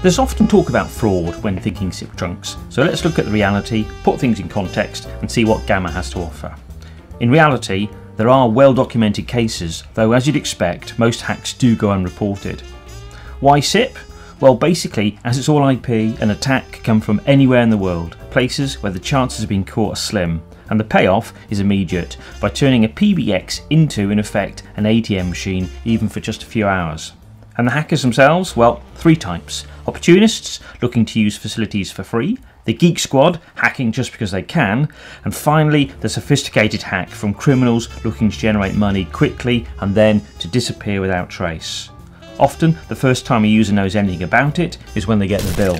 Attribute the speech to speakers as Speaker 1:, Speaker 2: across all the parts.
Speaker 1: There's often talk about fraud when thinking SIP trunks, so let's look at the reality, put things in context, and see what Gamma has to offer. In reality, there are well documented cases, though as you'd expect, most hacks do go unreported. Why SIP? Well, basically, as it's all IP, an attack can come from anywhere in the world, places where the chances of being caught are slim, and the payoff is immediate by turning a PBX into, in effect, an ATM machine, even for just a few hours. And the hackers themselves? Well, three types opportunists looking to use facilities for free, the geek squad hacking just because they can, and finally the sophisticated hack from criminals looking to generate money quickly and then to disappear without trace. Often, the first time a user knows anything about it is when they get the bill.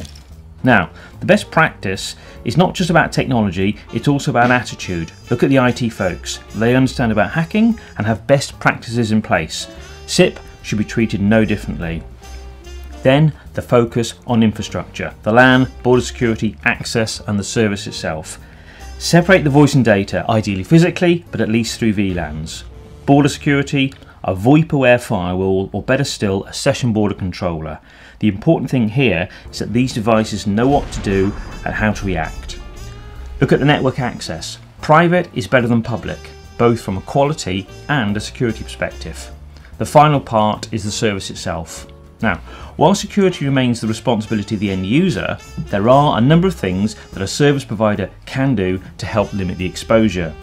Speaker 1: Now, the best practice is not just about technology, it's also about attitude. Look at the IT folks. They understand about hacking and have best practices in place. SIP should be treated no differently. Then the focus on infrastructure, the LAN, border security, access and the service itself. Separate the voice and data, ideally physically, but at least through VLANs. Border security, a VoIP aware firewall, or better still, a session border controller. The important thing here is that these devices know what to do and how to react. Look at the network access. Private is better than public, both from a quality and a security perspective. The final part is the service itself. Now, while security remains the responsibility of the end user, there are a number of things that a service provider can do to help limit the exposure.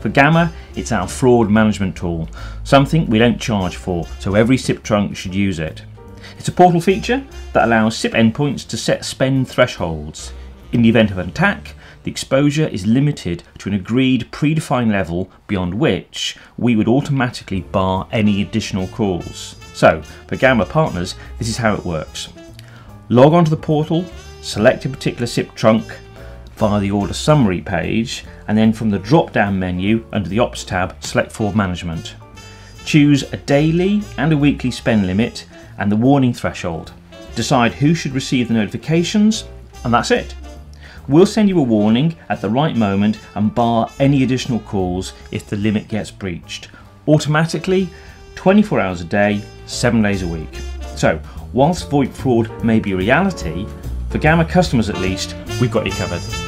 Speaker 1: For Gamma, it's our fraud management tool, something we don't charge for, so every SIP trunk should use it. It's a portal feature that allows SIP endpoints to set spend thresholds. In the event of an attack, the exposure is limited to an agreed predefined level beyond which we would automatically bar any additional calls. So, for Gamma partners, this is how it works. Log onto the portal, select a particular SIP trunk via the order summary page, and then from the drop down menu under the Ops tab, select Fraud Management. Choose a daily and a weekly spend limit and the warning threshold. Decide who should receive the notifications, and that's it. We'll send you a warning at the right moment and bar any additional calls if the limit gets breached. Automatically, 24 hours a day, 7 days a week. So, whilst VoIP fraud may be a reality, for Gamma customers at least, we've got you covered.